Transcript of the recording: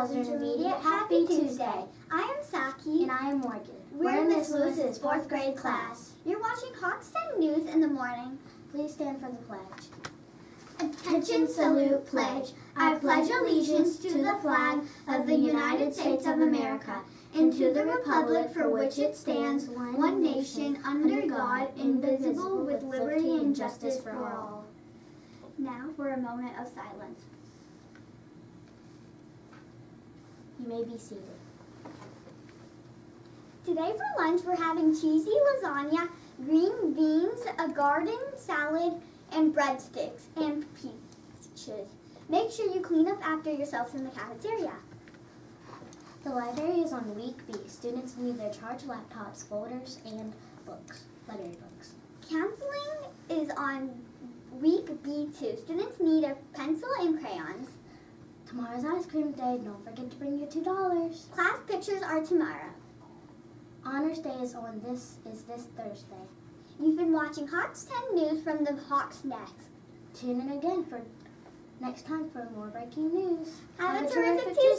Dawes Intermediate. Happy Tuesday. I am Saki. And I am Morgan. We're in Miss Lewis's fourth grade class. You're watching Hawks 10 News in the morning. Please stand for the pledge. Attention salute pledge. I pledge allegiance to the flag of the United States of America and to the republic for which it stands, one nation, under God, indivisible, with liberty and justice for all. Now for a moment of silence. You may be seated. Today for lunch we're having cheesy lasagna, green beans, a garden salad, and breadsticks and peaches. Make sure you clean up after yourselves in the cafeteria. The library is on week B. Students need their charged laptops, folders, and books, library books. Counseling is on week B2. Students need a pencil and crayons. Tomorrow's ice cream day. Don't forget to bring your two dollars. Class pictures are tomorrow. Honors Day is on this is this Thursday. You've been watching Hawks 10 News from the Hawks Nest. Tune in again for next time for more breaking news. Have, Have a, terrific, terrific Tuesday. Tuesday. Bye.